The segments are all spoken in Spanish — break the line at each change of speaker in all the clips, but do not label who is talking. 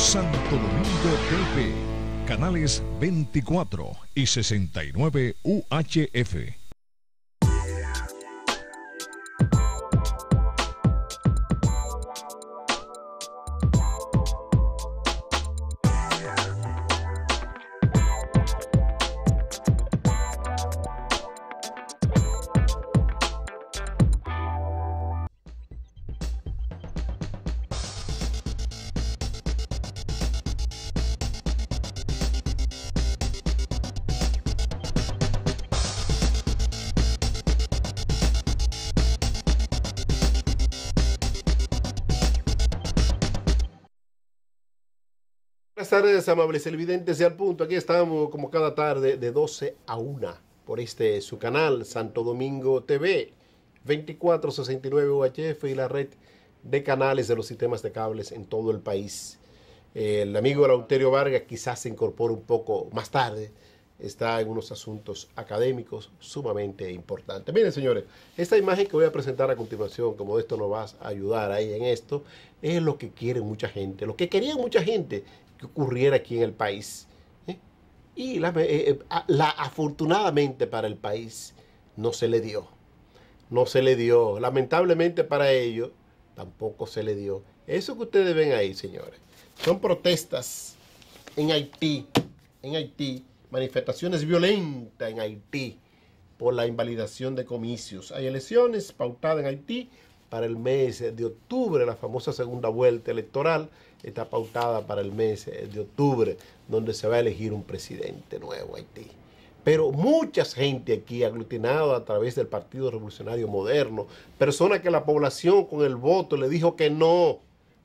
Santo Domingo TV, canales 24 y 69 UHF.
Tardes, amables televidentes y al punto. Aquí estamos como cada tarde de 12 a 1 por este su canal Santo Domingo TV 2469 UHF y la red de canales de los sistemas de cables en todo el país. El amigo Lauterio Vargas quizás se incorpore un poco más tarde. Está en unos asuntos académicos sumamente importantes. Miren, señores, esta imagen que voy a presentar a continuación, como esto nos va a ayudar ahí en esto, es lo que quiere mucha gente, lo que quería mucha gente que ocurriera aquí en el país. ¿eh? Y la, eh, eh, la, afortunadamente para el país no se le dio. No se le dio. Lamentablemente para ellos tampoco se le dio. Eso que ustedes ven ahí, señores, son protestas en Haití, en Haití, manifestaciones violentas en Haití por la invalidación de comicios. Hay elecciones pautadas en Haití para el mes de octubre, la famosa segunda vuelta electoral está pautada para el mes de octubre, donde se va a elegir un presidente nuevo Haití. Pero mucha gente aquí aglutinada a través del Partido Revolucionario Moderno, personas que la población con el voto le dijo que no,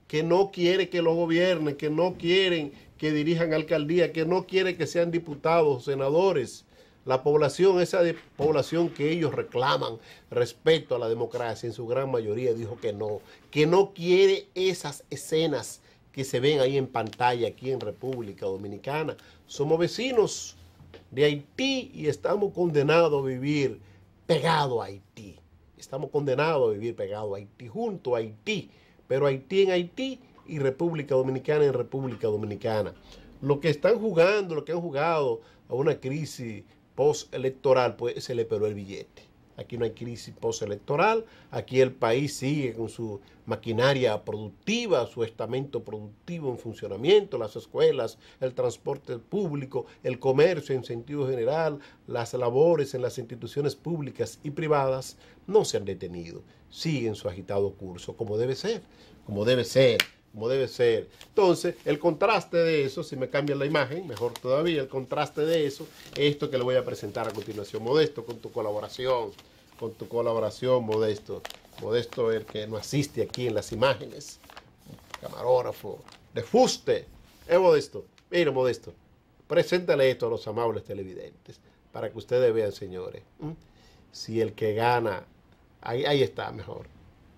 que no quiere que lo gobiernen, que no quieren que dirijan alcaldía, que no quiere que sean diputados, senadores. La población, esa población que ellos reclaman respecto a la democracia, en su gran mayoría dijo que no, que no quiere esas escenas que se ven ahí en pantalla aquí en República Dominicana. Somos vecinos de Haití y estamos condenados a vivir pegado a Haití. Estamos condenados a vivir pegado a Haití, junto a Haití, pero Haití en Haití y República Dominicana en República Dominicana. Lo que están jugando, lo que han jugado a una crisis postelectoral, pues se le peró el billete. Aquí no hay crisis postelectoral, aquí el país sigue con su maquinaria productiva, su estamento productivo en funcionamiento, las escuelas, el transporte público, el comercio en sentido general, las labores en las instituciones públicas y privadas no se han detenido, siguen su agitado curso, como debe ser, como debe ser como debe ser. Entonces, el contraste de eso, si me cambian la imagen, mejor todavía, el contraste de eso, esto que le voy a presentar a continuación, Modesto, con tu colaboración, con tu colaboración, Modesto. Modesto el que no asiste aquí en las imágenes, camarógrafo, de fuste, es Modesto. Mira, Modesto, preséntale esto a los amables televidentes, para que ustedes vean, señores, si el que gana, ahí, ahí está mejor,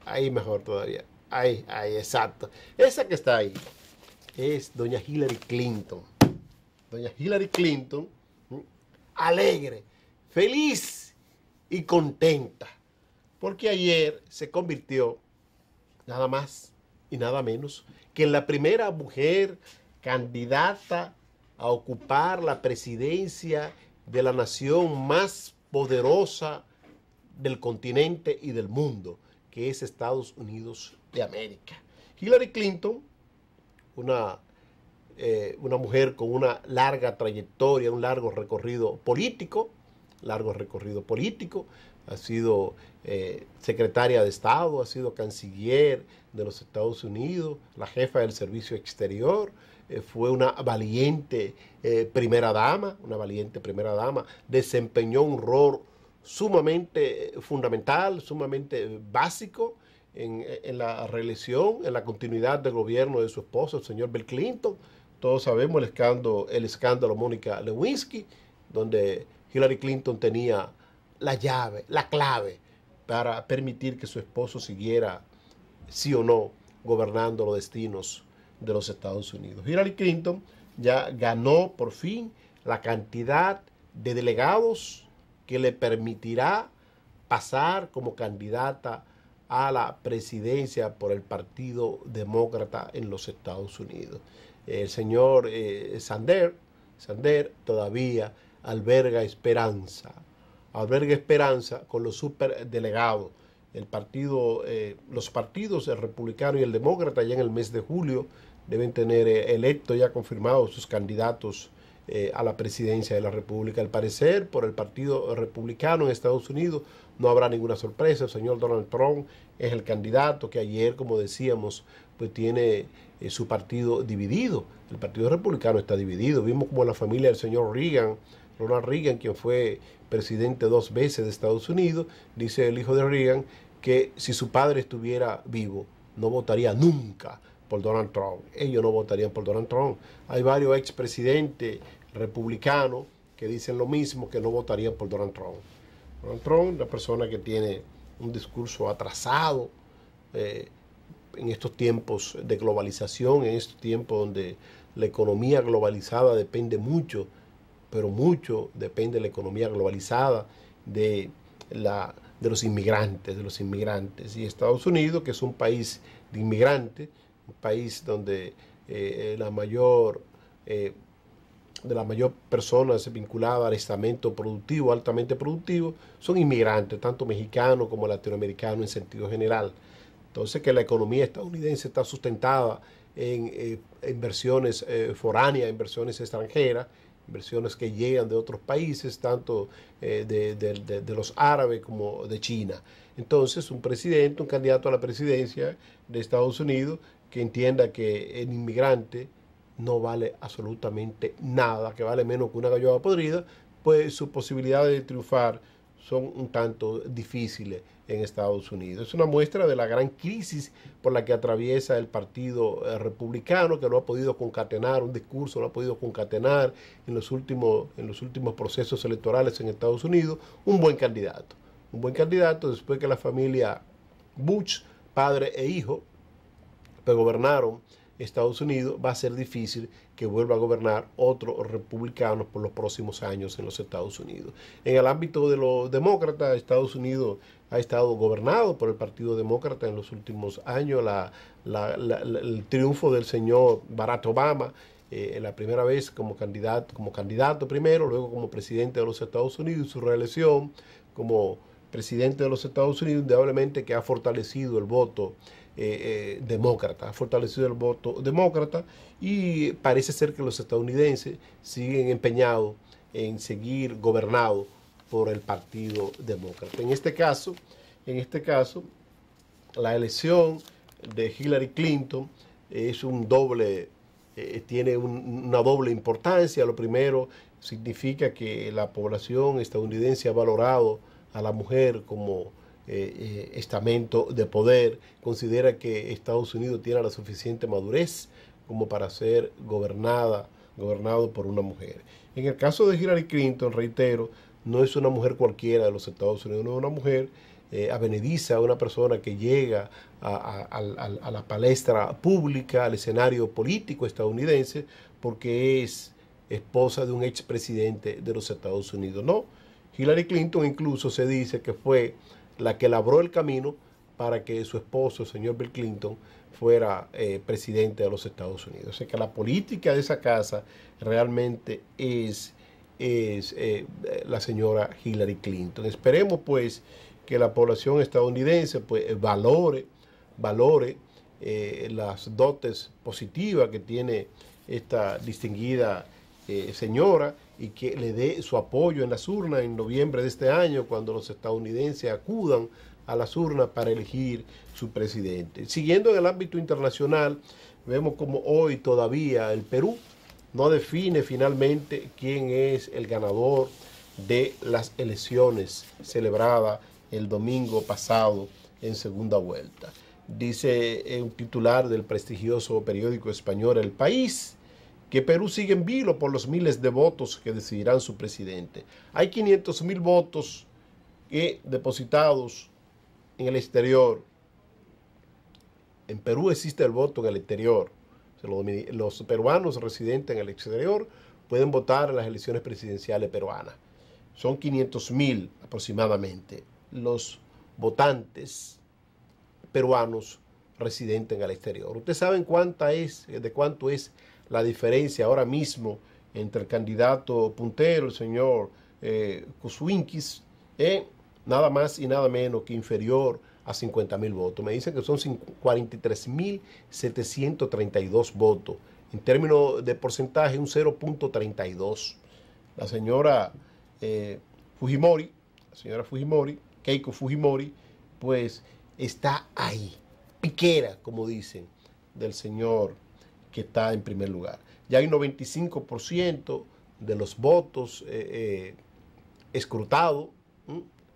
ahí mejor todavía. Ahí, ahí, exacto. Esa que está ahí es doña Hillary Clinton. Doña Hillary Clinton, alegre, feliz y contenta. Porque ayer se convirtió nada más y nada menos que en la primera mujer candidata a ocupar la presidencia de la nación más poderosa del continente y del mundo, que es Estados Unidos de América. Hillary Clinton, una, eh, una mujer con una larga trayectoria, un largo recorrido político, largo recorrido político, ha sido eh, secretaria de Estado, ha sido canciller de los Estados Unidos, la jefa del Servicio Exterior, eh, fue una valiente primera dama, una valiente primera dama, desempeñó un rol sumamente fundamental, sumamente básico en, la reelección, en la continuidad del gobierno de su esposo, el señor Bill Clinton. Todos sabemos el escándalo, el escándalo Mónica Lewinsky, donde Hillary Clinton tenía la llave, la clave para permitir que su esposo siguiera, sí o no, gobernando los destinos de los Estados Unidos. Hillary Clinton ya ganó por fin la cantidad de delegados que le permitirá pasar como candidata a la presidencia por el Partido Demócrata en los Estados Unidos. el señor eh, Sander, Sander todavía alberga esperanza, alberga esperanza con los superdelegados. El partido, eh, los partidos, el republicano y el demócrata, ya en el mes de julio deben tener eh, electo ya confirmados sus candidatos eh, a la presidencia de la República. Al parecer, por el Partido Republicano en Estados Unidos no habrá ninguna sorpresa. El señor Donald Trump es el candidato que ayer, como decíamos, pues tiene eh, su partido dividido. El Partido Republicano está dividido. Vimos como la familia del señor Reagan, Ronald Reagan, quien fue presidente dos veces de Estados Unidos, dice el hijo de Reagan que si su padre estuviera vivo, no votaría nunca por Donald Trump. Ellos no votarían por Donald Trump. Hay varios expresidentes republicanos que dicen lo mismo, que no votarían por Donald Trump. Donald Trump, una persona que tiene un discurso atrasado eh, en estos tiempos de globalización, en estos tiempos donde la economía globalizada depende mucho, pero mucho depende de la economía globalizada de, la, de los inmigrantes, de los inmigrantes. Y Estados Unidos, que es un país de inmigrantes, un país donde eh, la mayor eh, de las mayor personas vinculadas al estamento productivo, altamente productivo, son inmigrantes, tanto mexicanos como latinoamericanos en sentido general. Entonces que la economía estadounidense está sustentada en eh, inversiones eh, foráneas, inversiones extranjeras, inversiones que llegan de otros países, tanto eh, de, de, los árabes como de China. Entonces, un presidente, un candidato a la presidencia de Estados Unidos, que entienda que el inmigrante no vale absolutamente nada, que vale menos que una gallola podrida, pues sus posibilidades de triunfar son un tanto difíciles en Estados Unidos. Es una muestra de la gran crisis por la que atraviesa el Partido eh, Republicano, que no ha podido concatenar un discurso, no ha podido concatenar en los últimos, en los últimos procesos electorales en Estados Unidos un buen candidato. Un buen candidato después que la familia Bush, padre e hijo, gobernaron Estados Unidos, va a ser difícil que vuelva a gobernar otro republicano por los próximos años en los Estados Unidos. En el ámbito de los demócratas, Estados Unidos ha estado gobernado por el Partido Demócrata en los últimos años. el triunfo del señor Barack Obama, eh, la primera vez como candidato, como candidato primero, luego como presidente de los Estados Unidos, su reelección como presidente de los Estados Unidos, indudablemente que ha fortalecido el voto eh, eh, demócrata, ha fortalecido el voto demócrata y parece ser que los estadounidenses siguen empeñados en seguir gobernados por el Partido Demócrata. En este caso, en este caso, la elección de Hillary Clinton es un doble, eh, tiene una doble importancia. Lo primero significa que la población estadounidense ha valorado a la mujer como eh, eh, estamento de poder, considera que Estados Unidos tiene la suficiente madurez como para ser gobernada, gobernado por una mujer. En el caso de Hillary Clinton, reitero, no es una mujer cualquiera de los Estados Unidos, no es una mujer eh, avenediza, una persona que llega a, la palestra pública, al escenario político estadounidense, porque es esposa de un expresidente de los Estados Unidos. No, Hillary Clinton incluso se dice que fue la que labró el camino para que su esposo, el señor Bill Clinton, fuera eh, presidente de los Estados Unidos. O sea que la política de esa casa realmente es, es eh, la señora Hillary Clinton. Esperemos pues que la población estadounidense pues valore, valore eh, las dotes positivas que tiene esta distinguida señora y que le dé su apoyo en las urnas en noviembre de este año, cuando los estadounidenses acudan a las urnas para elegir su presidente. Siguiendo en el ámbito internacional, vemos como hoy todavía el Perú no define finalmente quién es el ganador de las elecciones celebradas el domingo pasado en segunda vuelta. Dice un titular del prestigioso periódico español El País, que Perú sigue en vilo por los miles de votos que decidirán su presidente. Hay 500 mil votos depositados en el exterior. En Perú existe el voto en el exterior. Los peruanos residentes en el exterior pueden votar en las elecciones presidenciales peruanas. Son 500 mil aproximadamente los votantes peruanos residentes en el exterior. ¿Ustedes saben cuánta es, de cuánto es la diferencia ahora mismo entre el candidato puntero, el señor eh, eh, nada más y nada menos que inferior a 50 mil votos. Me dicen que son 43 mil 732 votos. En términos de porcentaje, un 0.32. La señora eh, Fujimori, la señora Fujimori, Keiko Fujimori, pues está ahí, piquera, como dicen, del señor que está en primer lugar. Ya hay un 95% de los votos eh, eh, escrutados,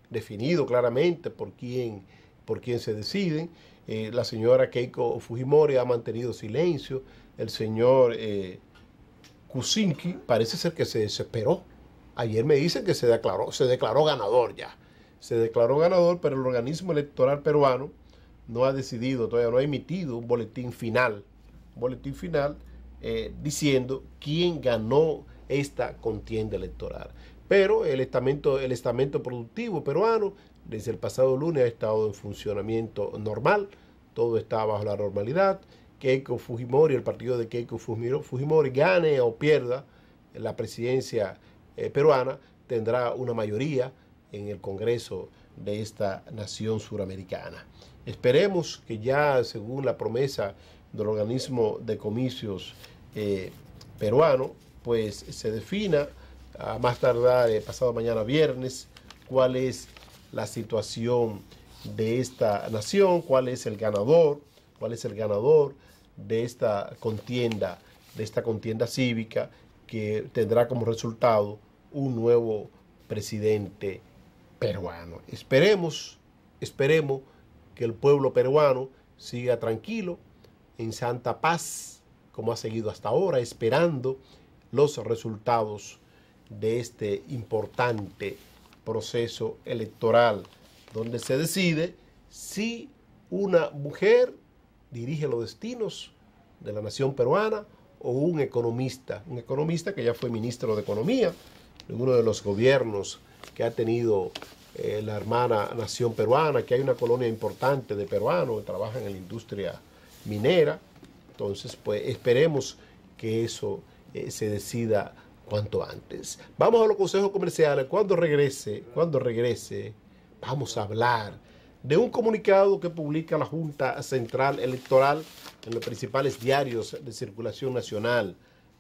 definido claramente por quién, por quién se deciden. Eh, la señora Keiko Fujimori ha mantenido silencio. El señor Kuczynski parece ser que se desesperó. Ayer me dicen que se declaró, se declaró ganador ya. Se declaró ganador, pero el organismo electoral peruano no ha decidido, todavía no ha emitido un boletín final. Boletín final eh, diciendo quién ganó esta contienda electoral. Pero el estamento, el estamento productivo peruano desde el pasado lunes ha estado en funcionamiento normal, todo está bajo la normalidad. Keiko Fujimori, el partido de Keiko Fujimori, gane o pierda la presidencia eh, peruana, tendrá una mayoría en el Congreso de esta nación suramericana. Esperemos que ya, según la promesa del organismo de comicios eh, peruano, pues se defina a más tardar eh, pasado mañana viernes cuál es la situación de esta nación, cuál es el ganador, cuál es el ganador de esta contienda, de esta contienda cívica que tendrá como resultado un nuevo presidente peruano. Esperemos, esperemos que el pueblo peruano siga tranquilo, en santa paz, como ha seguido hasta ahora, esperando los resultados de este importante proceso electoral, donde se decide si una mujer dirige los destinos de la nación peruana o un economista, un economista que ya fue ministro de Economía en uno de los gobiernos que ha tenido eh, la hermana nación peruana, que hay una colonia importante de peruanos que trabajan en la industria minera, entonces, pues esperemos que eso eh, se decida cuanto antes. Vamos a los consejos comerciales. Cuando regrese, cuando regrese, vamos a hablar de un comunicado que publica la Junta Central Electoral en los principales diarios de circulación nacional,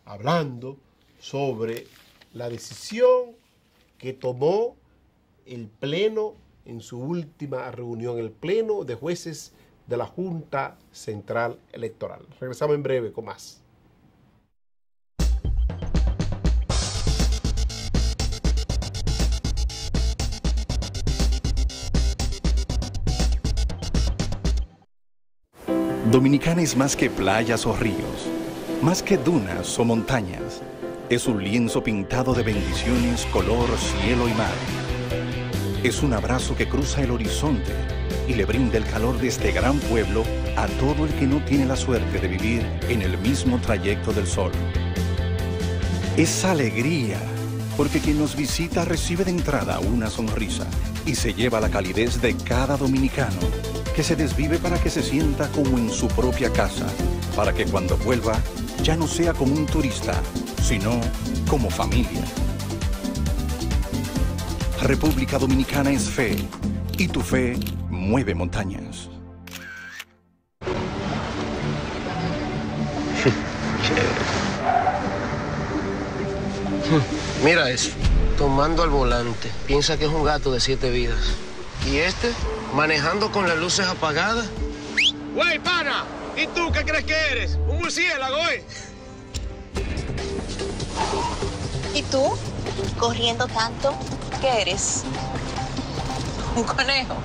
hablando sobre la decisión que tomó el Pleno en su última reunión, el Pleno de jueces de la Junta Central Electoral. Regresamos en breve con más.
Dominicana es más que playas o ríos, más que dunas o montañas. Es un lienzo pintado de bendiciones, color, cielo y mar. Es un abrazo que cruza el horizonte y le brinda el calor de este gran pueblo a todo el que no tiene la suerte de vivir en el mismo trayecto del sol. Es alegría, porque quien nos visita recibe de entrada una sonrisa y se lleva la calidez de cada dominicano, que se desvive para que se sienta como en su propia casa, para que cuando vuelva ya no sea como un turista, sino como familia. República Dominicana es fe, y tu fe mueve montañas.
Mira eso, tomando al volante. Piensa que es un gato de siete vidas. ¿Y este? Manejando con las luces apagadas.
¡Wey, pana! ¿Y tú qué crees que eres? ¿Un murciélago, eh?
¿Y tú? ¿Corriendo tanto? ¿Qué eres? ¿Un conejo?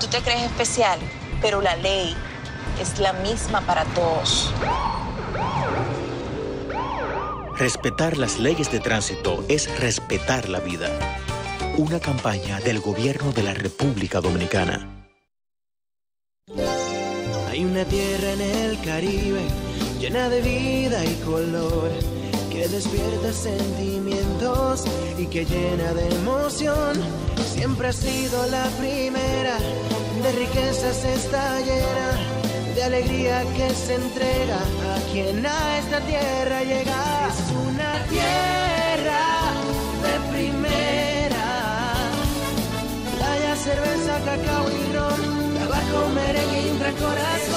Tú te crees especial, pero la ley es la misma para todos.
Respetar las leyes de tránsito es respetar la vida. Una campaña del gobierno de la República Dominicana.
Hay una tierra en el Caribe llena de vida y color que despierta sentimientos y que llena de emoción. Siempre ha sido la primera, de riquezas está llena, de alegría que se entrega a quien a esta tierra llega. Es una tierra de primera. Playa, cerveza, cacao y ron, tabaco, merengue y corazón.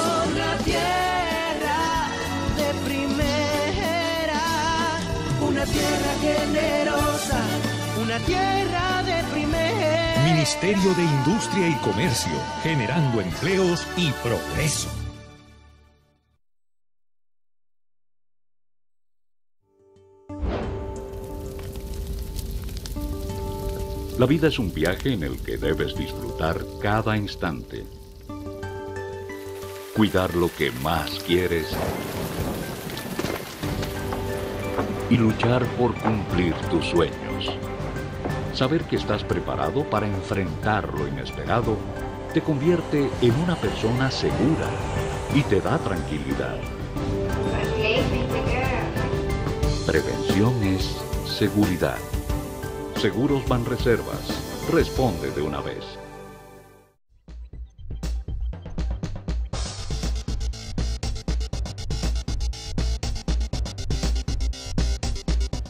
Generosa, una tierra de.
Ministerio de Industria y Comercio, generando empleos y progreso.
La vida es un viaje en el que debes disfrutar cada instante. Cuidar lo que más quieres y luchar por cumplir tus sueños. Saber que estás preparado para enfrentar lo inesperado te convierte en una persona segura y te da tranquilidad. Prevención es seguridad. Seguros Banreservas. Responde de una vez.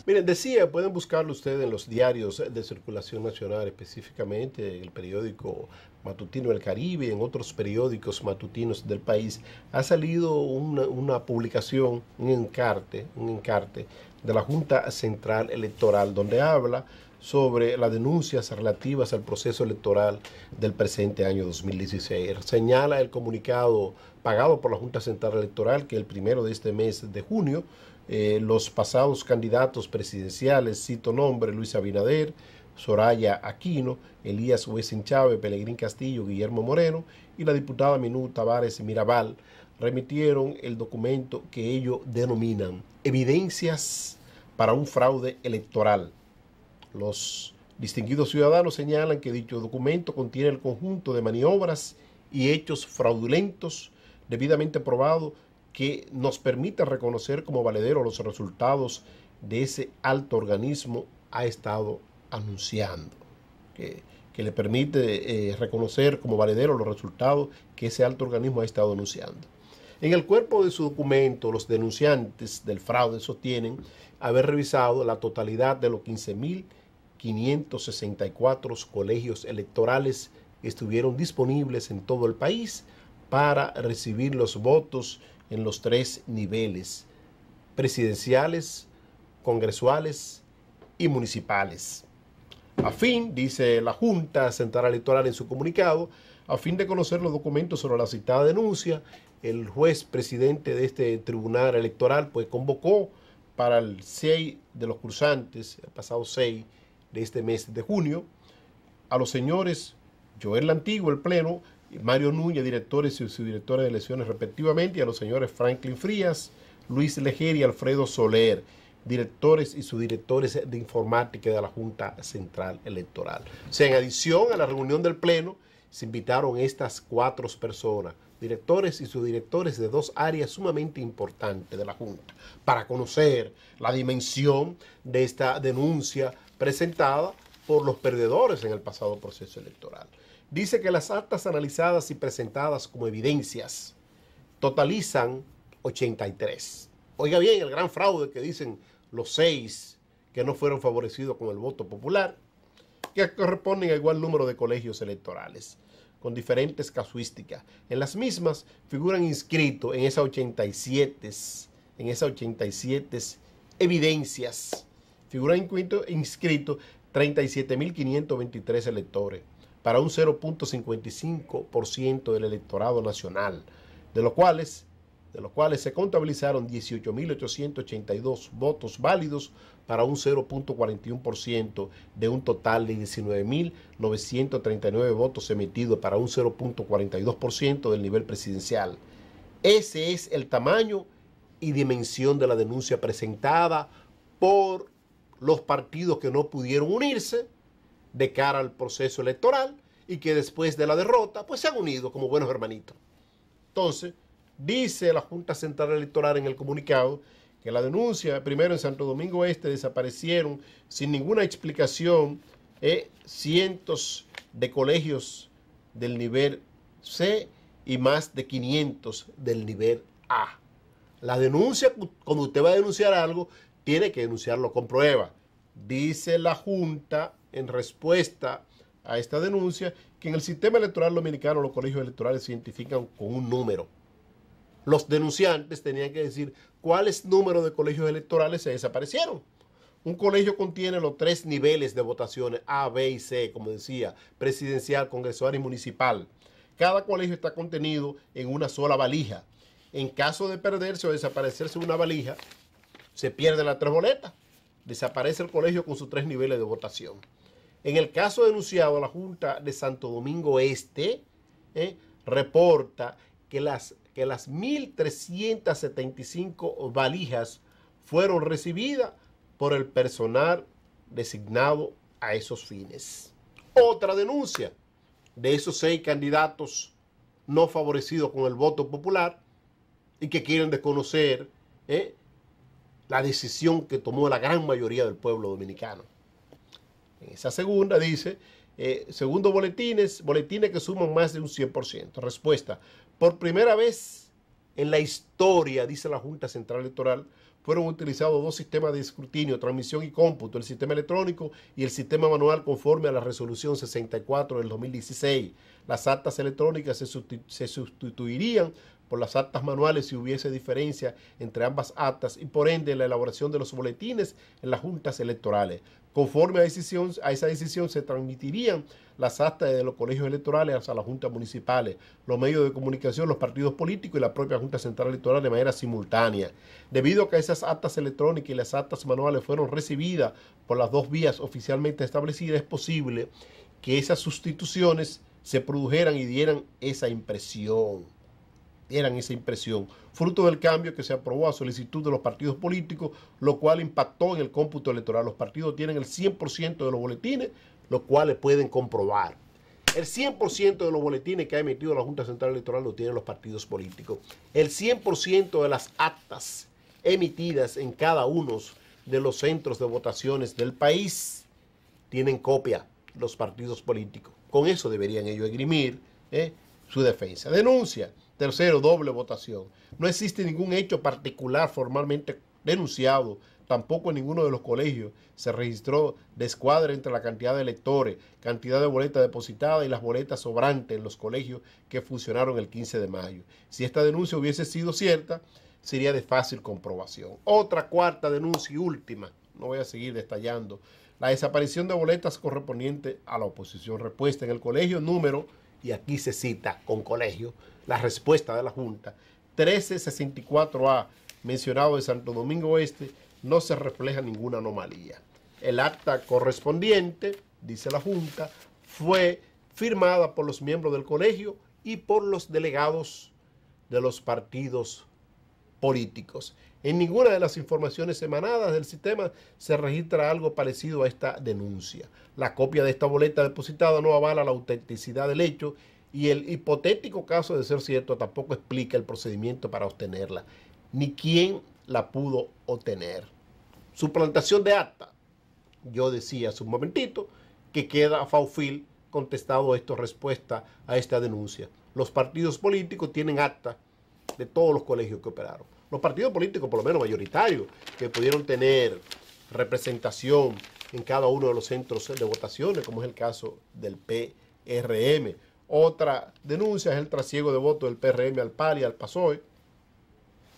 Miren, decía, pueden buscarlo ustedes en los diarios de circulación nacional, específicamente en el periódico matutino El Caribe, en otros periódicos matutinos del país, ha salido una, una publicación, un encarte, un encarte de la Junta Central Electoral, donde habla sobre las denuncias relativas al proceso electoral del presente año 2016. Señala el comunicado pagado por la Junta Central Electoral que el primero de este mes de junio eh, los pasados candidatos presidenciales, cito nombre, Luis Abinader, Soraya Aquino, Elías Huesin Chávez, Pelegrín Castillo, Guillermo Moreno y la diputada Minú Tavares Mirabal remitieron el documento que ellos denominan Evidencias para un fraude electoral. Los distinguidos ciudadanos señalan que dicho documento contiene el conjunto de maniobras y hechos fraudulentos debidamente probados que nos permite reconocer como valedero los resultados de ese alto organismo ha estado anunciando, que, que le permite eh, reconocer como valedero los resultados que ese alto organismo ha estado anunciando. En el cuerpo de su documento, los denunciantes del fraude sostienen haber revisado la totalidad de los 15.564 colegios electorales que estuvieron disponibles en todo el país para recibir los votos en los tres niveles, presidenciales, congresuales y municipales. A fin, dice la Junta Central Electoral en su comunicado, a fin de conocer los documentos sobre la citada denuncia, el juez presidente de este tribunal electoral pues convocó para el 6 de los cursantes, el pasado 6 de este mes de junio, a los señores Joel Antiguo, el Pleno, Mario Núñez, directores y subdirectores de elecciones respectivamente, y a los señores Franklin Frías, Luis Leger y Alfredo Soler, directores y subdirectores de informática de la Junta Central Electoral. O sea, en adición a la reunión del Pleno, se invitaron estas cuatro personas, directores y subdirectores de dos áreas sumamente importantes de la Junta, para conocer la dimensión de esta denuncia presentada por los perdedores en el pasado proceso electoral dice que las actas analizadas y presentadas como evidencias totalizan 83. Oiga bien, el gran fraude que dicen los seis que no fueron favorecidos con el voto popular, que corresponden a igual número de colegios electorales, con diferentes casuísticas. En las mismas figuran inscritos en esas 87, en esas 87 evidencias, figuran inscritos 37.523 electores para un 0.55% del electorado nacional, de los cuales, de los cuales se contabilizaron 18.882 votos válidos para un 0.41% de un total de 19.939 votos emitidos para un 0.42% del nivel presidencial. Ese es el tamaño y dimensión de la denuncia presentada por los partidos que no pudieron unirse de cara al proceso electoral y que después de la derrota pues se han unido como buenos hermanitos. Entonces, dice la Junta Central Electoral en el comunicado que la denuncia, primero en Santo Domingo Este, desaparecieron sin ninguna explicación eh, cientos de colegios del nivel C y más de 500 del nivel A. La denuncia, cuando usted va a denunciar algo, tiene que denunciarlo con prueba. Dice la Junta en respuesta a esta denuncia que en el sistema electoral dominicano los colegios electorales se identifican con un número. Los denunciantes tenían que decir cuáles números de colegios electorales se desaparecieron. Un colegio contiene los tres niveles de votaciones, A, B y C, como decía, presidencial, congresual y municipal. Cada colegio está contenido en una sola valija. En caso de perderse o desaparecerse una valija, se pierde las tres boletas. Desaparece el colegio con sus tres niveles de votación. En el caso denunciado, la Junta de Santo Domingo Este eh, reporta que las, que las 1.375 valijas fueron recibidas por el personal designado a esos fines. Otra denuncia de esos seis candidatos no favorecidos con el voto popular y que quieren desconocer eh, la decisión que tomó la gran mayoría del pueblo dominicano. En esa segunda dice, eh, segundo boletines, boletines que suman más de un 100%. Respuesta, por primera vez en la historia, dice la Junta Central Electoral, fueron utilizados dos sistemas de escrutinio, transmisión y cómputo, el sistema electrónico y el sistema manual conforme a la resolución 64 del 2016. Las actas electrónicas se, sustituirían por las actas manuales si hubiese diferencia entre ambas actas y por ende la elaboración de los boletines en las juntas electorales. Conforme a, a esa decisión se transmitirían las actas de los colegios electorales a las juntas municipales, los medios de comunicación, los partidos políticos y la propia Junta Central Electoral de manera simultánea. Debido a que esas actas electrónicas y las actas manuales fueron recibidas por las dos vías oficialmente establecidas, es posible que esas sustituciones se produjeran y dieran esa impresión dieran esa impresión, fruto del cambio que se aprobó a solicitud de los partidos políticos, lo cual impactó en el cómputo electoral. Los partidos tienen el 100% de los boletines, los cuales pueden comprobar. El 100% de los boletines que ha emitido la Junta Central Electoral lo tienen los partidos políticos. El 100% de las actas emitidas en cada uno de los centros de votaciones del país tienen copia los partidos políticos. Con eso deberían ellos esgrimir ¿eh? su defensa. Denuncia Tercero, doble votación. No existe ningún hecho particular formalmente denunciado. Tampoco en ninguno de los colegios se registró descuadre entre la cantidad de electores, cantidad de boletas depositadas y las boletas sobrantes en los colegios que funcionaron el 15 de mayo. Si esta denuncia hubiese sido cierta, sería de fácil comprobación. Otra cuarta denuncia y última, no voy a seguir detallando, la desaparición de boletas correspondiente a la oposición repuesta en el colegio número, y aquí se cita con colegio, la respuesta de la Junta, 1364A, mencionado de Santo Domingo Oeste, no se refleja ninguna anomalía. El acta correspondiente, dice la Junta, fue firmada por los miembros del colegio y por los delegados de los partidos políticos. En ninguna de las informaciones emanadas del sistema se registra algo parecido a esta denuncia. La copia de esta boleta depositada no avala la autenticidad del hecho y el hipotético caso de ser cierto tampoco explica el procedimiento para obtenerla, ni quién la pudo obtener. Suplantación de acta. Yo decía hace un momentito que queda a Faufil contestado esto respuesta a esta denuncia. Los partidos políticos tienen acta de todos los colegios que operaron. Los partidos políticos, por lo menos mayoritarios, que pudieron tener representación en cada uno de los centros de votaciones, como es el caso del PRM otra denuncia es el trasiego de votos del PRM al PAL y al PASOE.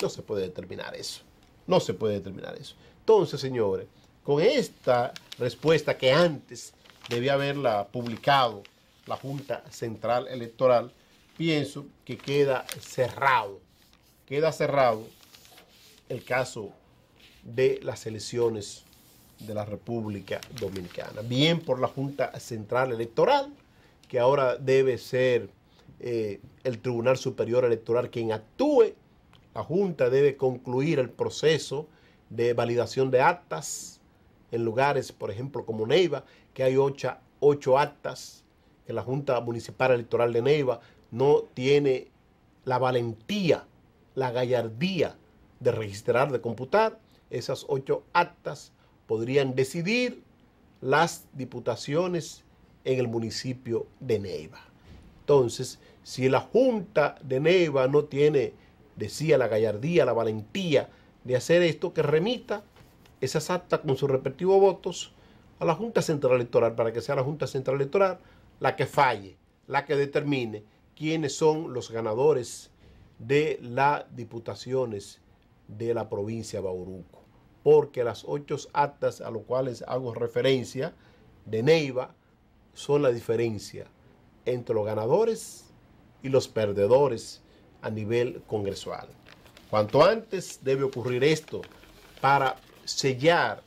No se puede determinar eso. No se puede determinar eso. Entonces, señores, con esta respuesta que antes debía haberla publicado la Junta Central Electoral, pienso que queda cerrado, queda cerrado el caso de las elecciones de la República Dominicana. Bien por la Junta Central Electoral, que ahora debe ser eh, el Tribunal Superior Electoral quien actúe. La Junta debe concluir el proceso de validación de actas en lugares, por ejemplo, como Neiva, que hay ocho, ocho actas que la Junta Municipal Electoral de Neiva no tiene la valentía, la gallardía de registrar, de computar. Esas ocho actas podrían decidir las diputaciones en el municipio de Neiva. Entonces, si la Junta de Neiva no tiene, decía la gallardía, la valentía de hacer esto, que remita esas actas con sus respectivos votos a la Junta Central Electoral para que sea la Junta Central Electoral la que falle, la que determine quiénes son los ganadores de las diputaciones de la provincia de Bauruco. Porque las ocho actas a las cuales hago referencia de Neiva son la diferencia entre los ganadores y los perdedores a nivel congresual. Cuanto antes debe ocurrir esto para sellar,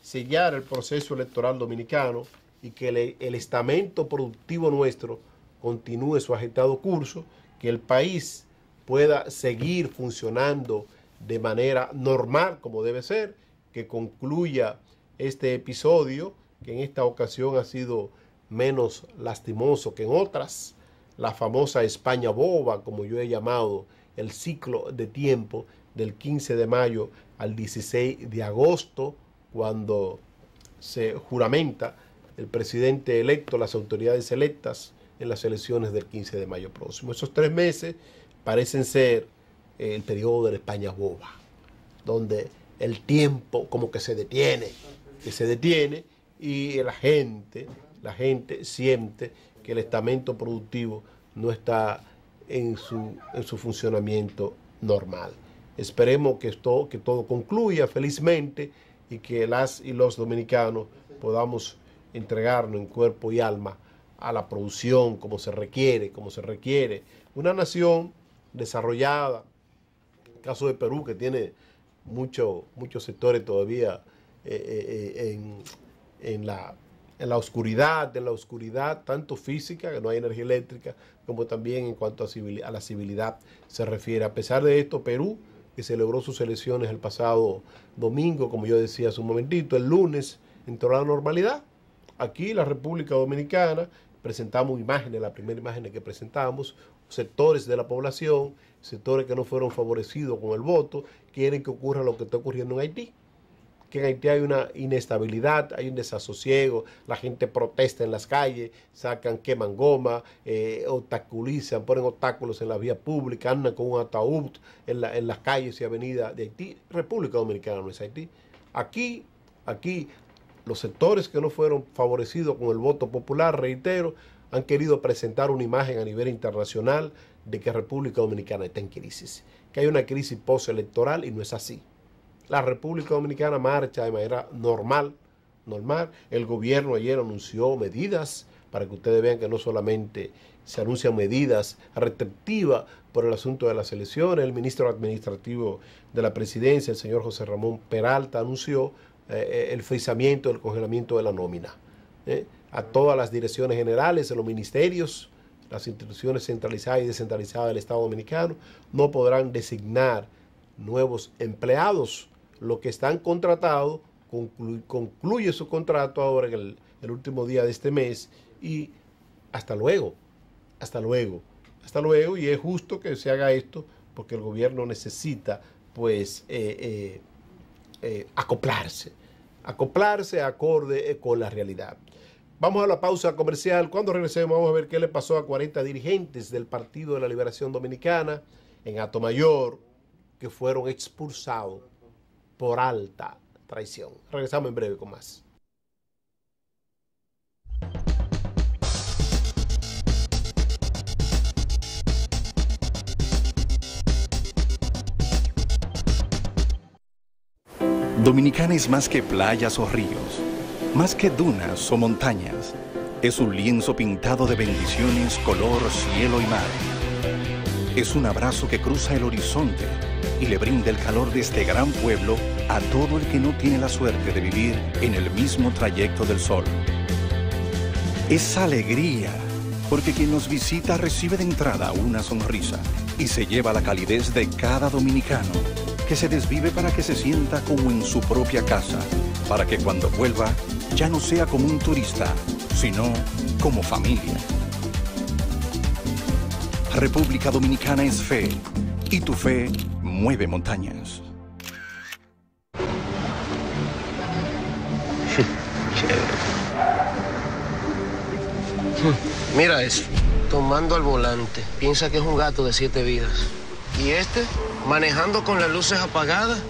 sellar el proceso electoral dominicano y que el, el estamento productivo nuestro continúe su agitado curso, que el país pueda seguir funcionando de manera normal como debe ser, que concluya este episodio, que en esta ocasión ha sido menos lastimoso que en otras, la famosa España boba, como yo he llamado el ciclo de tiempo del 15 de mayo al 16 de agosto, cuando se juramenta el presidente electo, las autoridades electas en las elecciones del 15 de mayo próximo. Esos tres meses parecen ser eh, el periodo de la España boba, donde el tiempo como que se detiene, que se detiene y la gente, la gente siente que el estamento productivo no está en su, en su funcionamiento normal. Esperemos que, esto, que todo concluya felizmente y que las y los dominicanos podamos entregarnos en cuerpo y alma a la producción como se requiere, como se requiere. Una nación desarrollada, el caso de Perú, que tiene mucho, muchos sectores todavía eh, eh, en, en, la, en la oscuridad, en la oscuridad tanto física, que no hay energía eléctrica, como también en cuanto a, civil, a la civilidad se refiere. A pesar de esto, Perú, que celebró sus elecciones el pasado domingo, como yo decía hace un momentito, el lunes entró a la normalidad. Aquí, la República Dominicana, presentamos imágenes, la primera imagen que presentamos, sectores de la población, sectores que no fueron favorecidos con el voto, quieren que ocurra lo que está ocurriendo en Haití. Que en Haití hay una inestabilidad, hay un desasosiego, la gente protesta en las calles, sacan, queman goma, eh, obstaculizan, ponen obstáculos en la vía pública, andan con un ataúd en, la, en las calles y avenidas de Haití. República Dominicana no es Haití. Aquí, aquí, los sectores que no fueron favorecidos con el voto popular, reitero, han querido presentar una imagen a nivel internacional de que República Dominicana está en crisis, que hay una crisis postelectoral y no es así. La República Dominicana marcha de manera normal, normal. El gobierno ayer anunció medidas para que ustedes vean que no solamente se anuncian medidas restrictivas por el asunto de las elecciones, el ministro administrativo de la presidencia, el señor José Ramón Peralta, anunció eh, el frisamiento, el congelamiento de la nómina. ¿eh? a todas las direcciones generales, a los ministerios, las instituciones centralizadas y descentralizadas del Estado Dominicano, no podrán designar nuevos empleados. Los que están contratados concluye, su contrato ahora en el, el, último día de este mes y hasta luego, hasta luego, hasta luego. Y es justo que se haga esto porque el gobierno necesita pues eh, eh, eh, acoplarse, acoplarse acorde con la realidad. Vamos a la pausa comercial. Cuando regresemos vamos a ver qué le pasó a 40 dirigentes del Partido de la Liberación Dominicana en Atomayor que fueron expulsados por alta traición. Regresamos en breve con más.
Dominicana es más que playas o ríos, más que dunas o montañas. Es un lienzo pintado de bendiciones, color, cielo y mar. Es un abrazo que cruza el horizonte y le brinda el calor de este gran pueblo a todo el que no tiene la suerte de vivir en el mismo trayecto del sol. Es alegría, porque quien nos visita recibe de entrada una sonrisa y se lleva la calidez de cada dominicano, que se desvive para que se sienta como en su propia casa, para que cuando vuelva ya no sea como un turista, sino como familia. República Dominicana es fe, y tu fe mueve montañas.
Mira eso. tomando al volante. Piensa que es un gato de siete vidas. Y este, manejando con las luces apagadas.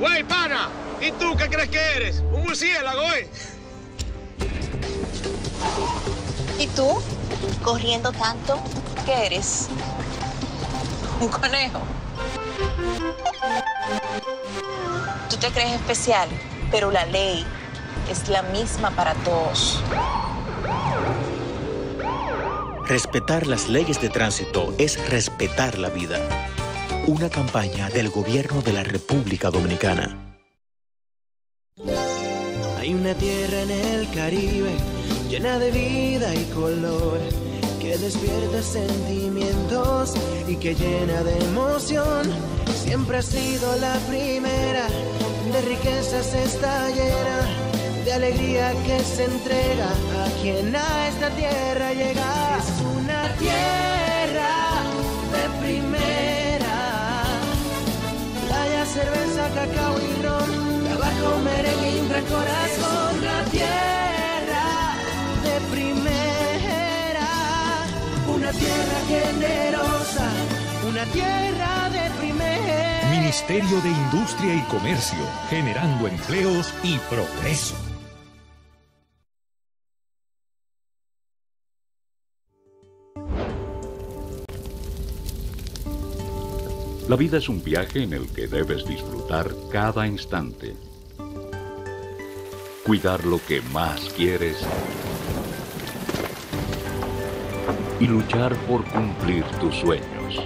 ¡Wey, pana! ¿Y tú qué crees que eres? ¿Un murciélago, eh?
¿Y tú? Corriendo tanto, ¿qué eres? Un conejo. Tú te crees especial, pero la ley es la misma para todos.
Respetar las leyes de tránsito es respetar la vida. Una campaña del gobierno de la República Dominicana.
Hay una tierra en el Caribe llena de vida y color que despierta sentimientos y que llena de emoción. Siempre ha sido la primera, de riquezas está llena, de alegría que se entrega a quien a esta tierra llega. Es una tierra de primera, playa, cerveza, cacao y ron, tabaco, merengue y. tierra generosa, una tierra de primera.
Ministerio de Industria y Comercio, generando empleos y progreso.
La vida es un viaje en el que debes disfrutar cada instante. Cuidar lo que más quieres y luchar por cumplir tus sueños.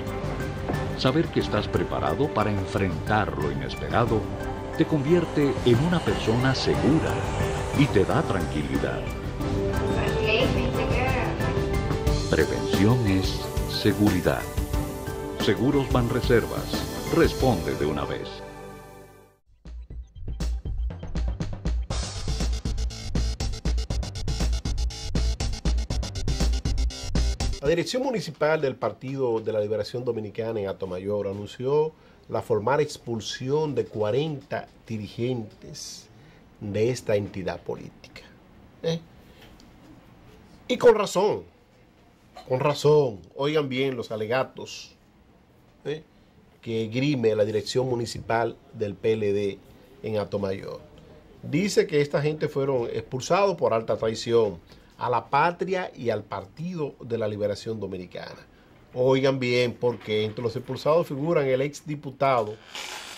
Saber que estás preparado para enfrentar lo inesperado te convierte en una persona segura y te da tranquilidad. Prevención es seguridad. Seguros Banreservas. Responde de una vez.
La dirección municipal del Partido de la Liberación Dominicana en Atomayor anunció la formal expulsión de 40 dirigentes de esta entidad política. ¿eh? Y con razón, con razón, oigan bien los alegatos ¿eh? que grime la dirección municipal del PLD en Atomayor. Dice que esta gente fueron expulsados por alta traición a la patria y al Partido de la Liberación Dominicana. Oigan bien, porque entre los expulsados figuran el ex diputado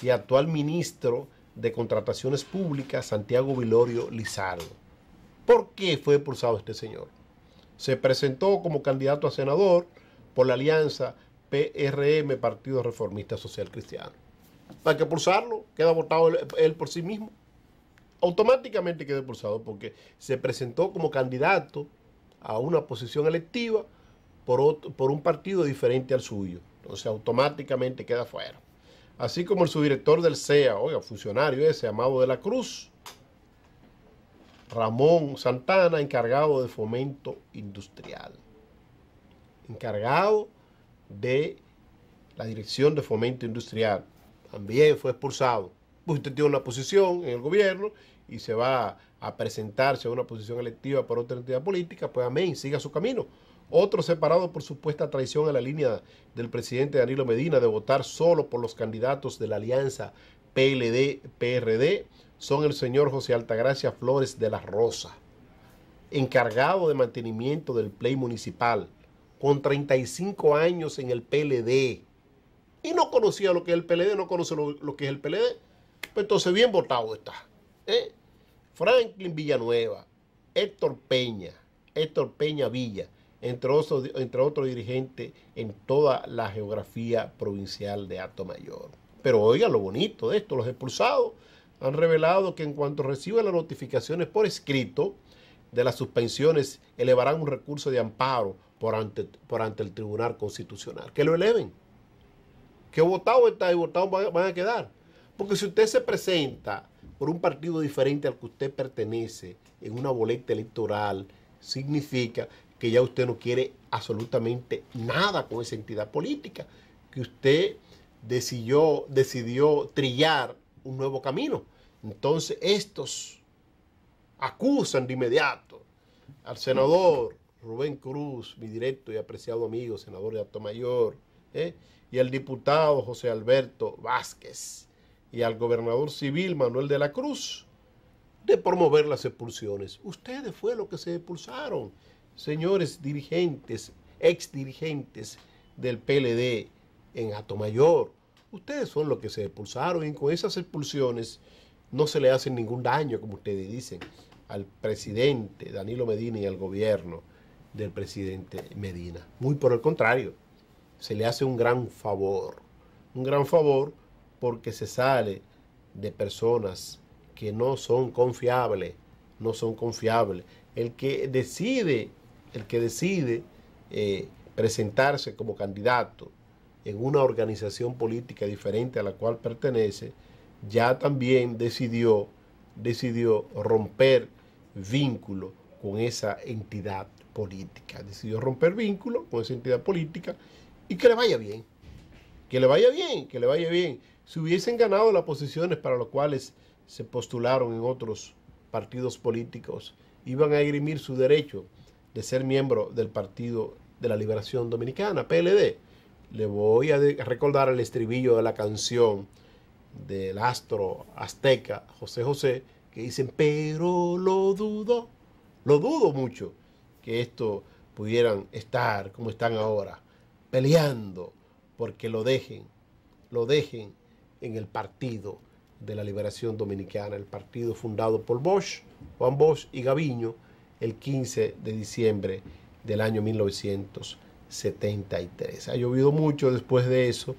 y actual ministro de Contrataciones Públicas, Santiago Vilorio Lizardo. ¿Por qué fue expulsado este señor? Se presentó como candidato a senador por la alianza PRM, Partido Reformista Social Cristiano. Hay que expulsarlo, queda votado él por sí mismo automáticamente queda expulsado porque se presentó como candidato a una posición electiva por, otro, por un partido diferente al suyo. Entonces automáticamente queda fuera. Así como el subdirector del CEA, oiga, funcionario ese, Amado de la Cruz, Ramón Santana, encargado de fomento industrial. Encargado de la dirección de fomento industrial. También fue expulsado usted tiene una posición en el gobierno y se va a presentarse a una posición electiva por otra entidad política, pues amén, siga su camino. Otro separado por supuesta traición a la línea del presidente Danilo Medina de votar solo por los candidatos de la alianza PLD-PRD son el señor José Altagracia Flores de la Rosa, encargado de mantenimiento del Play Municipal, con 35 años en el PLD. Y no conocía lo que es el PLD, no conoce lo, lo que es el PLD. Pues entonces bien votado está. ¿eh? Franklin Villanueva, Héctor Peña, Héctor Peña Villa, entre otros, entre dirigentes en toda la geografía provincial de Alto Mayor. Pero oigan lo bonito de esto, los expulsados han revelado que en cuanto reciban las notificaciones por escrito de las suspensiones, elevarán un recurso de amparo por ante, por ante el Tribunal Constitucional. Que lo eleven. Que votado está y votado van a quedar. Porque si usted se presenta por un partido diferente al que usted pertenece en una boleta electoral, significa que ya usted no quiere absolutamente nada con esa entidad política, que usted decidió, decidió trillar un nuevo camino. Entonces estos acusan de inmediato al senador Rubén Cruz, mi directo y apreciado amigo, senador de Atomayor, ¿eh? y al diputado José Alberto Vázquez, y al gobernador civil Manuel de la Cruz, de promover las expulsiones. Ustedes fue lo que se expulsaron, señores dirigentes, ex dirigentes del PLD en Atomayor. Ustedes son los que se expulsaron y con esas expulsiones no se le hace ningún daño, como ustedes dicen, al presidente Danilo Medina y al gobierno del presidente Medina. Muy por el contrario, se le hace un gran favor. Un gran favor porque se sale de personas que no son confiables, no son confiables. El que decide, el que decide eh, presentarse como candidato en una organización política diferente a la cual pertenece, ya también decidió, decidió romper vínculo con esa entidad política. Decidió romper vínculo con esa entidad política y que le vaya bien. Que le vaya bien, que le vaya bien. Si hubiesen ganado las posiciones para las cuales se postularon en otros partidos políticos, iban a esgrimir su derecho de ser miembro del Partido de la Liberación Dominicana, PLD. Le voy a recordar el estribillo de la canción del astro azteca José José, que dicen, pero lo dudo, lo dudo mucho que esto pudieran estar como están ahora, peleando porque lo dejen, lo dejen en el partido de la Liberación Dominicana, el partido fundado por Bosch, Juan Bosch y Gaviño, el 15 de diciembre del año 1973. Ha llovido mucho después de eso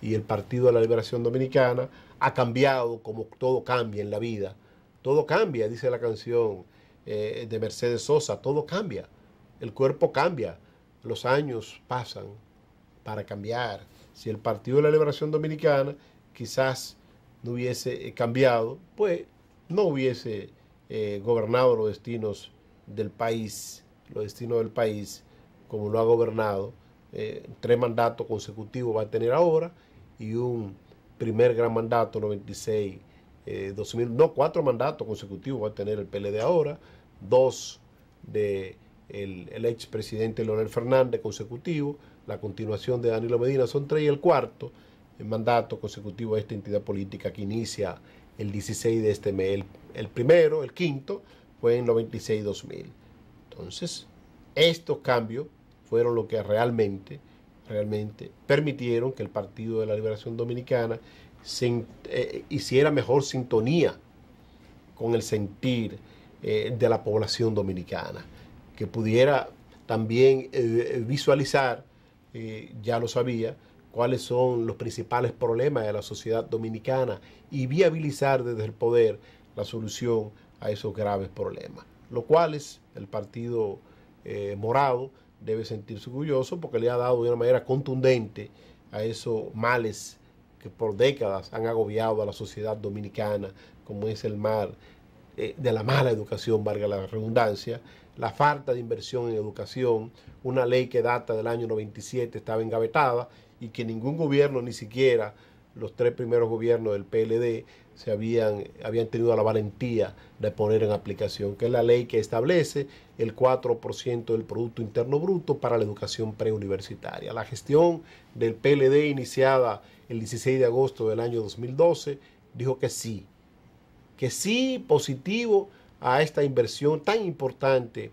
y el Partido de la Liberación Dominicana ha cambiado como todo cambia en la vida. Todo cambia, dice la canción eh, de Mercedes Sosa, todo cambia. El cuerpo cambia, los años pasan para cambiar. Si el Partido de la Liberación Dominicana quizás no hubiese eh, cambiado, pues no hubiese eh, gobernado los destinos del país, los destinos del país como lo ha gobernado. tres mandatos consecutivos va a tener ahora y un primer gran mandato, 96, 2000, eh, no, cuatro mandatos consecutivos va a tener el PLD ahora, dos de el, el expresidente Leonel Fernández consecutivo, la continuación de Danilo Medina son tres y el cuarto el mandato consecutivo de esta entidad política que inicia el 16 de este mes. El, primero, el quinto, fue en 96-2000. Entonces, estos cambios fueron lo que realmente realmente permitieron que el Partido de la Liberación Dominicana eh, hiciera mejor sintonía con el sentir eh, de la población dominicana, que pudiera también eh, visualizar, ya lo sabía, cuáles son los principales problemas de la sociedad dominicana y viabilizar desde el poder la solución a esos graves problemas, lo cual es el Partido Morado debe sentirse orgulloso porque le ha dado de una manera contundente a esos males que por décadas han agobiado a la sociedad dominicana, como es el mal eh, de la mala educación, valga la redundancia, la falta de inversión en educación, una ley que data del año 97 estaba engavetada y que ningún gobierno, ni siquiera los tres primeros gobiernos del PLD, se habían, habían tenido la valentía de poner en aplicación, que es la ley que establece el 4% del Producto Interno Bruto para la educación preuniversitaria. La gestión del PLD iniciada el 16 de agosto del año 2012 dijo que sí, que sí positivo a esta inversión tan importante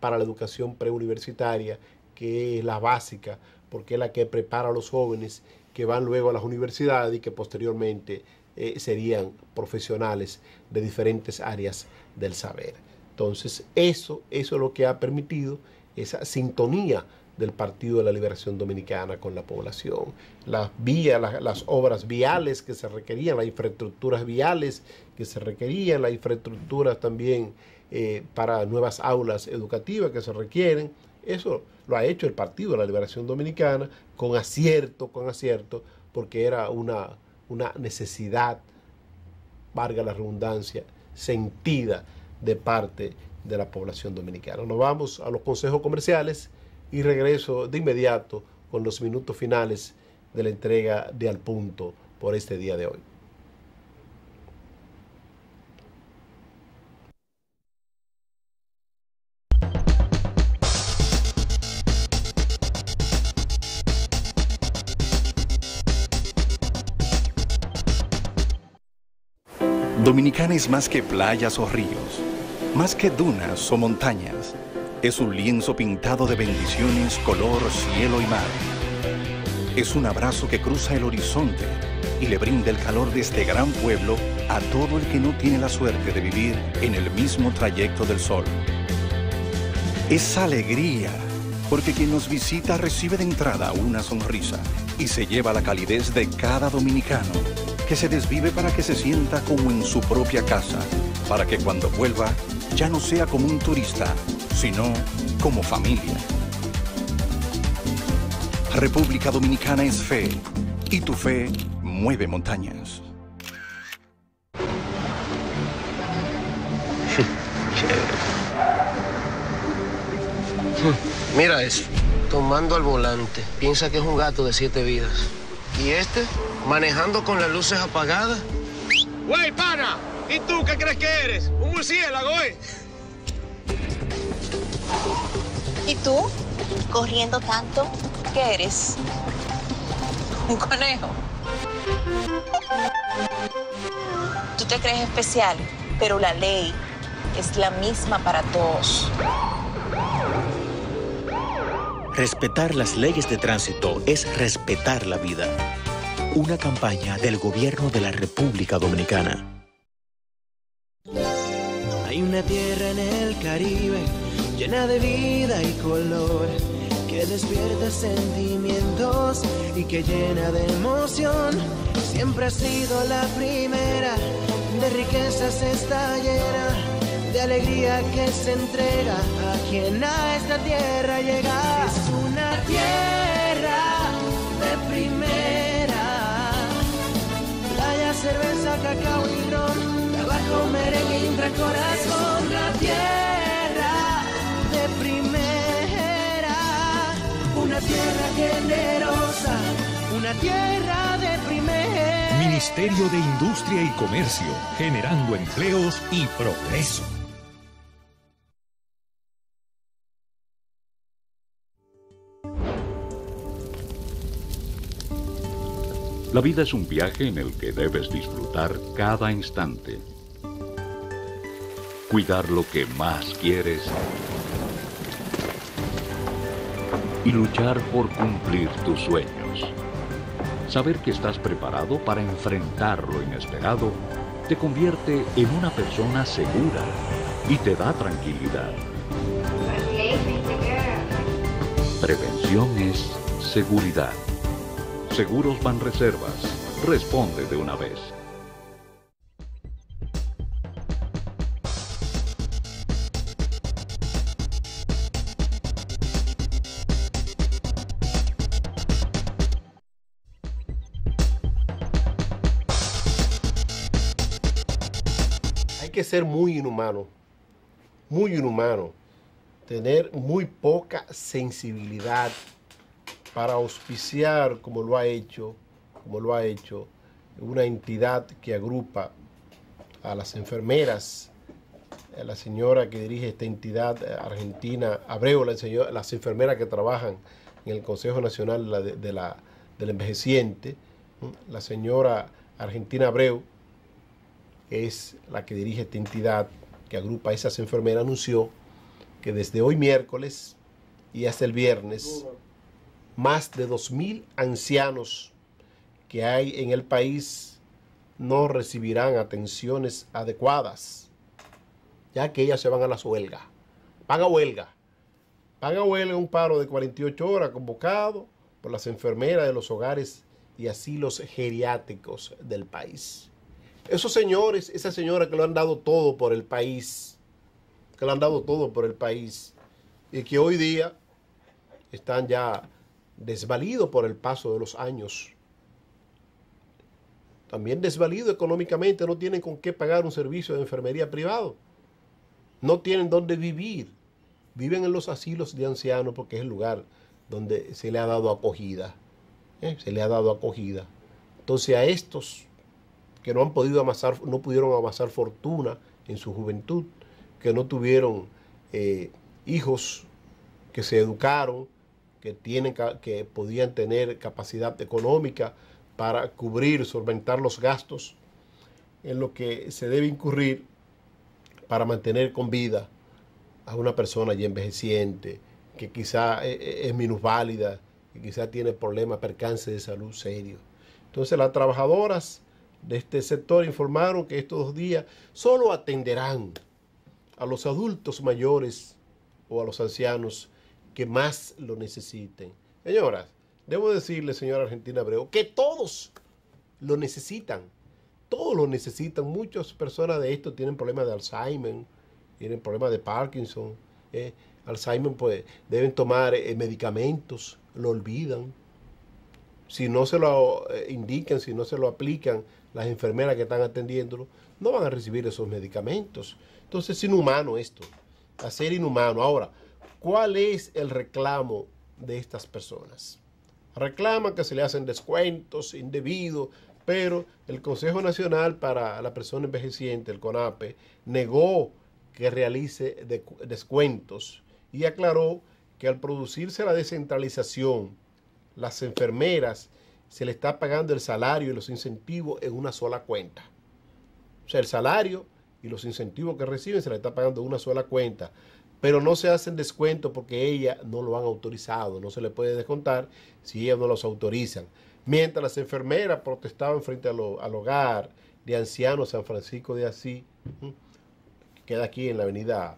para la educación preuniversitaria, que es la básica, porque es la que prepara a los jóvenes que van luego a las universidades y que posteriormente eh, serían profesionales de diferentes áreas del saber. Entonces, eso, eso es lo que ha permitido esa sintonía del Partido de la Liberación Dominicana con la población. Las vías, las, obras viales que se requerían, las infraestructuras viales que se requerían, las infraestructuras también eh, para nuevas aulas educativas que se requieren. Eso lo ha hecho el Partido de la Liberación Dominicana con acierto, con acierto, porque era una, una necesidad, valga la redundancia, sentida de parte de la población dominicana. Nos vamos a los consejos comerciales y regreso de inmediato con los minutos finales de la entrega de Al Punto por este día de hoy.
Dominicana es más que playas o ríos, más que dunas o montañas es un lienzo pintado de bendiciones, color, cielo y mar. Es un abrazo que cruza el horizonte y le brinda el calor de este gran pueblo a todo el que no tiene la suerte de vivir en el mismo trayecto del sol. Es alegría, porque quien nos visita recibe de entrada una sonrisa y se lleva la calidez de cada dominicano que se desvive para que se sienta como en su propia casa, para que cuando vuelva ya no sea como un turista, sino como familia. República Dominicana es fe y tu fe mueve montañas.
Mira eso, tomando al volante. Piensa que es un gato de siete vidas. ¿Y este? Manejando con las luces apagadas.
Güey, pana, ¿y tú qué crees que eres? ¿Un murciélago, eh?
¿Y tú? Corriendo tanto, ¿qué eres? ¿Un conejo? Tú te crees especial, pero la ley es la misma para todos.
Respetar las leyes de tránsito es respetar la vida. Una campaña del gobierno de la República Dominicana.
Hay una tierra en el Caribe llena de vida y color que despierta sentimientos y que llena de emoción. Siempre ha sido la primera, de riquezas está llena, de alegría que se entrega a quien a esta tierra llega. Es una tierra de primera, playa, cerveza, cacao y ron, tabaco, merengue y un gran corazón. La tierra tierra generosa, una tierra de primera.
Ministerio de Industria y Comercio, generando empleos y progreso.
La vida es un viaje en el que debes disfrutar cada instante. Cuidar lo que más quieres y luchar por cumplir tus sueños. Saber que estás preparado para enfrentar lo inesperado te convierte en una persona segura y te da tranquilidad. Prevención es seguridad. Seguros Banreservas. Responde de una vez.
Ser muy inhumano, muy inhumano, tener muy poca sensibilidad para auspiciar como lo ha hecho, como lo ha hecho una entidad que agrupa a las enfermeras, a la señora que dirige esta entidad eh, argentina, Abreu, la señora- las enfermeras que trabajan en el Consejo Nacional de la- de la- del Envejeciente, la señora Argentina Abreu, es la que dirige esta entidad que agrupa a esas enfermeras, anunció que desde hoy miércoles y hasta el viernes, más de 2.000 ancianos que hay en el país no recibirán atenciones adecuadas, ya que ellas se van a las huelgas. Van a huelga. Van a huelga un paro de 48 horas convocado por las enfermeras de los hogares y asilos geriátricos del país. Esos señores, esas señoras que lo han dado todo por el país, que lo han dado todo por el país y que hoy día están ya desvalidos por el paso de los años. También desvalidos económicamente, no tienen con qué pagar un servicio de enfermería privado. No tienen dónde vivir. Viven en los asilos de ancianos porque es el lugar donde se le ha dado acogida. ¿eh? Se le ha dado acogida. Entonces a estos que no han podido amasar, no pudieron amasar fortuna en su juventud, que no tuvieron eh, hijos que se educaron, que, tienen, que podían tener capacidad económica para cubrir, solventar los gastos, en lo que se debe incurrir para mantener con vida a una persona ya envejeciente, que quizá e- e- es minusválida, que quizá tiene problemas, percance de salud serio. Entonces las trabajadoras de este sector informaron que estos dos días solo atenderán a los adultos mayores o a los ancianos que más lo necesiten. Señoras, debo decirle, señora Argentina Abreu, que todos lo necesitan. Todos lo necesitan. Muchas personas de esto tienen problemas de Alzheimer, tienen problemas de Parkinson. eh. Alzheimer, pues deben tomar eh, medicamentos, lo olvidan. Si no se lo eh, indican, si no se lo aplican las enfermeras que están atendiéndolo, no van a recibir esos medicamentos. Entonces es inhumano esto, hacer inhumano. Ahora, ¿cuál es el reclamo de estas personas? Reclaman que se le hacen descuentos indebidos, pero el Consejo Nacional para la Persona Envejeciente, el CONAPE, negó que realice de- descuentos y aclaró que al producirse la descentralización, las enfermeras se le está pagando el salario y los incentivos en una sola cuenta. O sea, el salario y los incentivos que reciben se le está pagando en una sola cuenta. Pero no se hacen descuentos porque ellas no lo han autorizado. No se le puede descontar si ellas no los autorizan. Mientras las enfermeras protestaban frente al hogar de ancianos San Francisco de Asís, que queda aquí en la avenida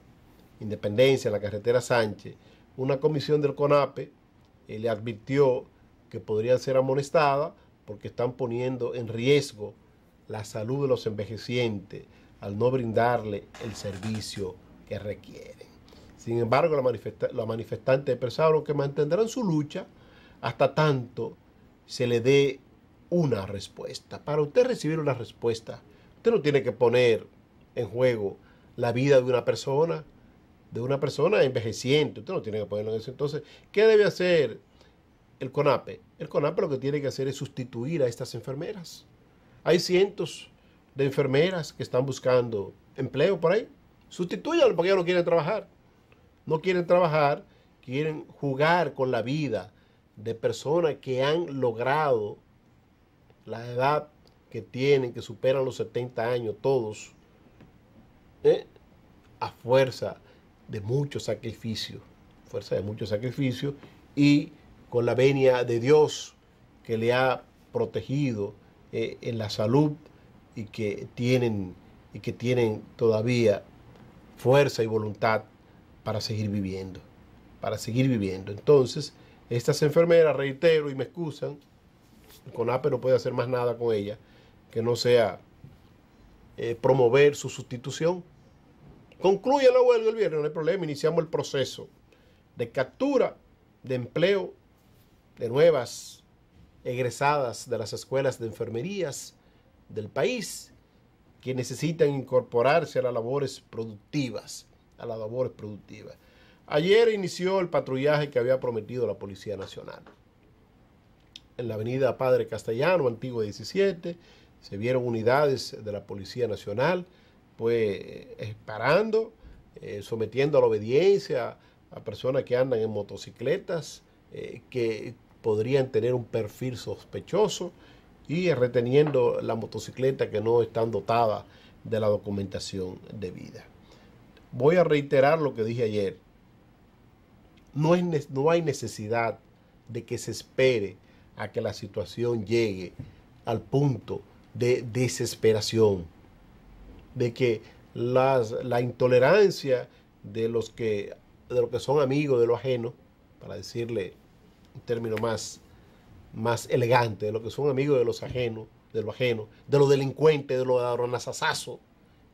Independencia, en la carretera Sánchez, una comisión del CONAPE eh, le advirtió que podrían ser amonestadas porque están poniendo en riesgo la salud de los envejecientes al no brindarle el servicio que requieren. Sin embargo, la manifesta- expresaron que mantendrán su lucha hasta tanto se le dé una respuesta. Para usted recibir una respuesta, usted no tiene que poner en juego la vida de una persona, de una persona envejeciente. Usted no tiene que ponerlo en eso. Entonces, ¿qué debe hacer el CONAPE? El CONAPE lo que tiene que hacer es sustituir a estas enfermeras. Hay cientos de enfermeras que están buscando empleo por ahí. Sustituyanlo porque ellos no quieren trabajar. No quieren trabajar, quieren jugar con la vida de personas que han logrado la edad que tienen, que superan los 70 años todos, ¿eh? a fuerza de mucho sacrificio, fuerza de mucho sacrificio y con la venia de Dios que le ha protegido eh, en la salud y que tienen y que tienen todavía fuerza y voluntad para seguir viviendo, para seguir viviendo. Entonces, estas enfermeras, reitero y me excusan, el CONAPE no puede hacer más nada con ella que no sea eh, promover su sustitución. Concluye la huelga el viernes, no hay problema, iniciamos el proceso de captura de empleo de nuevas egresadas de las escuelas de enfermerías del país que necesitan incorporarse a las labores productivas, a las labores productivas. Ayer inició el patrullaje que había prometido la Policía Nacional. En la avenida Padre Castellano, Antigua 17, se vieron unidades de la Policía Nacional, pues parando, eh, sometiendo a la obediencia a personas que andan en motocicletas, eh, que podrían tener un perfil sospechoso y reteniendo la motocicleta que no están dotadas de la documentación debida. Voy a reiterar lo que dije ayer. No, es no hay necesidad de que se espere a que la situación llegue al punto de desesperación, de que las- la intolerancia de los que de los que son amigos de lo ajeno, para decirle un término más, más elegante, de los que son amigos de los ajenos, de lo ajeno, de los delincuentes, de los ladronazazazos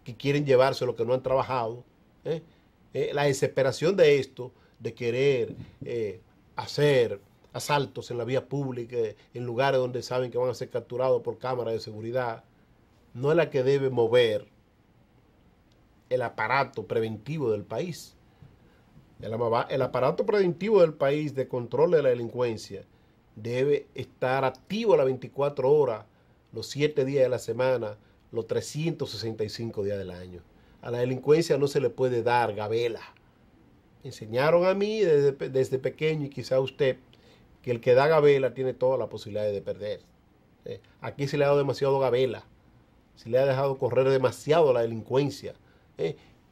que quieren llevarse lo que no han trabajado, ¿eh? Eh, la desesperación de esto, de querer eh, hacer asaltos en la vía pública, en lugares donde saben que van a ser capturados por cámaras de seguridad, no es la que debe mover el aparato preventivo del país. El, aparato preventivo del país de control de la delincuencia debe estar activo a las 24 horas, los 7 días de la semana, los 365 días del año. A la delincuencia no se le puede dar gabela. Enseñaron a mí desde pequeño y quizá a usted que el que da gabela tiene toda la posibilidad de perder. Eh, Aquí se le ha dado demasiado gabela se le ha dejado correr demasiado la delincuencia.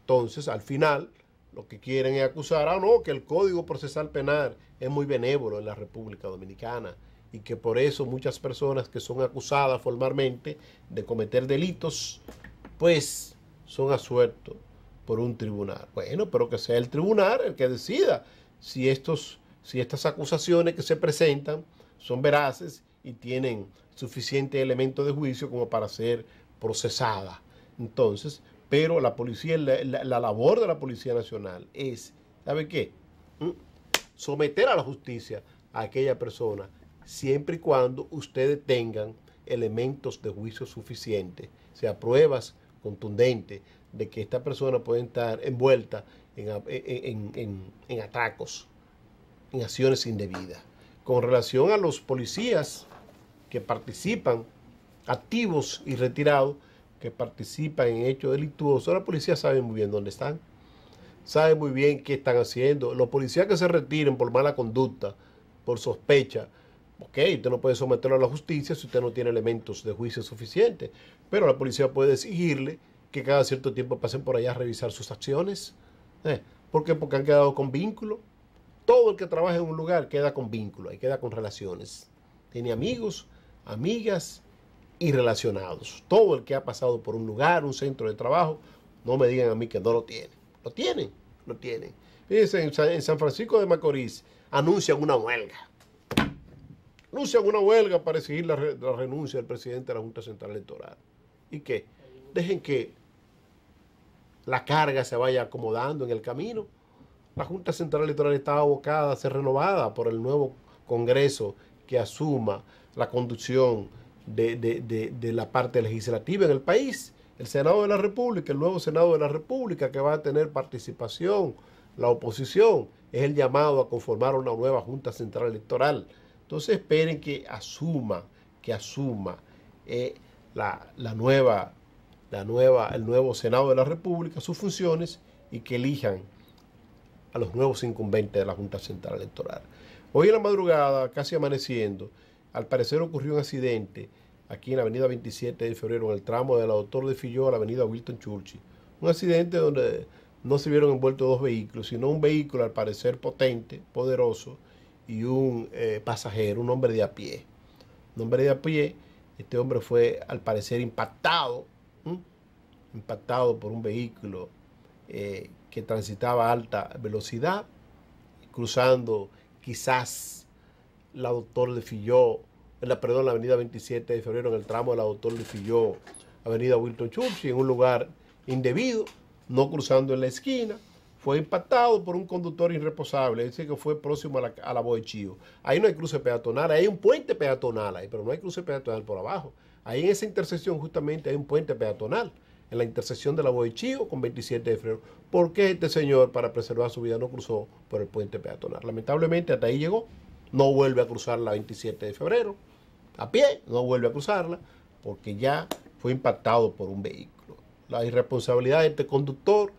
Entonces, al final, lo que quieren es acusar, ah, no, que el Código Procesal Penal es muy benévolo en la República Dominicana y que por eso muchas personas que son acusadas formalmente de cometer delitos, pues son asueltos por un tribunal. Bueno, pero que sea el tribunal el que decida si, estos, si estas acusaciones que se presentan son veraces y tienen suficiente elemento de juicio como para ser procesada. Entonces, pero la policía, la, la labor de la Policía Nacional es, ¿sabe qué? ¿Mm? Someter a la justicia a aquella persona siempre y cuando ustedes tengan elementos de juicio suficientes, sea, pruebas contundentes de que esta persona puede estar envuelta en, en atracos, en acciones indebidas. Con relación a los policías que participan, activos y retirados, que participan en hechos delictuosos, la policía sabe muy bien dónde están, sabe muy bien qué están haciendo. Los policías que se retiren por mala conducta, por sospecha, Ok, usted no puede someterlo a la justicia si usted no tiene elementos de juicio suficientes, pero la policía puede exigirle que cada cierto tiempo pasen por allá a revisar sus acciones. Eh, ¿Por qué? Porque han quedado con vínculo. Todo el que trabaja en un lugar queda con vínculo y queda con relaciones. Tiene amigos, amigas y relacionados. Todo el que ha pasado por un lugar, un centro de trabajo, no me digan a mí que no lo tiene. Lo tienen, lo tienen. Fíjense, en San Francisco de Macorís anuncian una huelga anuncian una huelga para exigir la, renuncia del presidente de la Junta Central Electoral. ¿Y qué? Dejen que la carga se vaya acomodando en el camino. La Junta Central Electoral está abocada a ser renovada por el nuevo Congreso que asuma la conducción de, de, la parte legislativa en el país. El Senado de la República, el nuevo Senado de la República que va a tener participación, la oposición, es el llamado a conformar una nueva Junta Central Electoral entonces esperen que asuma, que asuma eh, la, nueva, la nueva, el nuevo Senado de la República sus funciones y que elijan a los nuevos incumbentes de la Junta Central Electoral. Hoy en la madrugada, casi amaneciendo, al parecer ocurrió un accidente aquí en la avenida 27 de febrero, en el tramo de la Doctor de Filló a la avenida Wilton Churchill. Un accidente donde no se vieron envueltos dos vehículos, sino un vehículo al parecer potente, poderoso, y un eh, pasajero, un hombre de a pie. Un hombre de a pie, este hombre fue al parecer impactado, impactado por un vehículo eh, que transitaba a alta velocidad, cruzando quizás la Doctor de Filló, en la, perdón, la avenida 27 de febrero, en el tramo de la Doctor de Filló, avenida Wilton Churchill, en un lugar indebido, no cruzando en la esquina, fue impactado por un conductor irreposable, ese que fue próximo a la, a la Boechío. Ahí no hay cruce peatonal, hay un puente peatonal ahí, pero no hay cruce peatonal por abajo. Ahí en esa intersección justamente hay un puente peatonal, en la intersección de la Boechío con 27 de febrero. ¿Por qué este señor, para preservar su vida, no cruzó por el puente peatonal? Lamentablemente hasta ahí llegó, no vuelve a cruzar la 27 de febrero, a pie, no vuelve a cruzarla, porque ya fue impactado por un vehículo. La irresponsabilidad de este conductor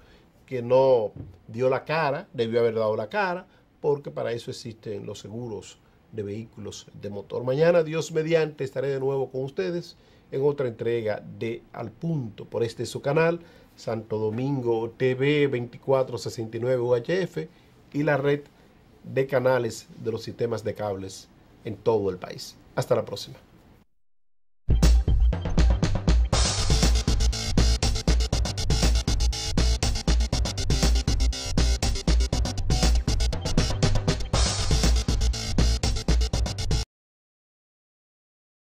que no dio la cara, debió haber dado la cara, porque para eso existen los seguros de vehículos de motor. Mañana, Dios mediante, estaré de nuevo con ustedes en otra entrega de Al Punto por este su canal, Santo Domingo TV 2469 UHF y la red de canales de los sistemas de cables en todo el país. Hasta la próxima.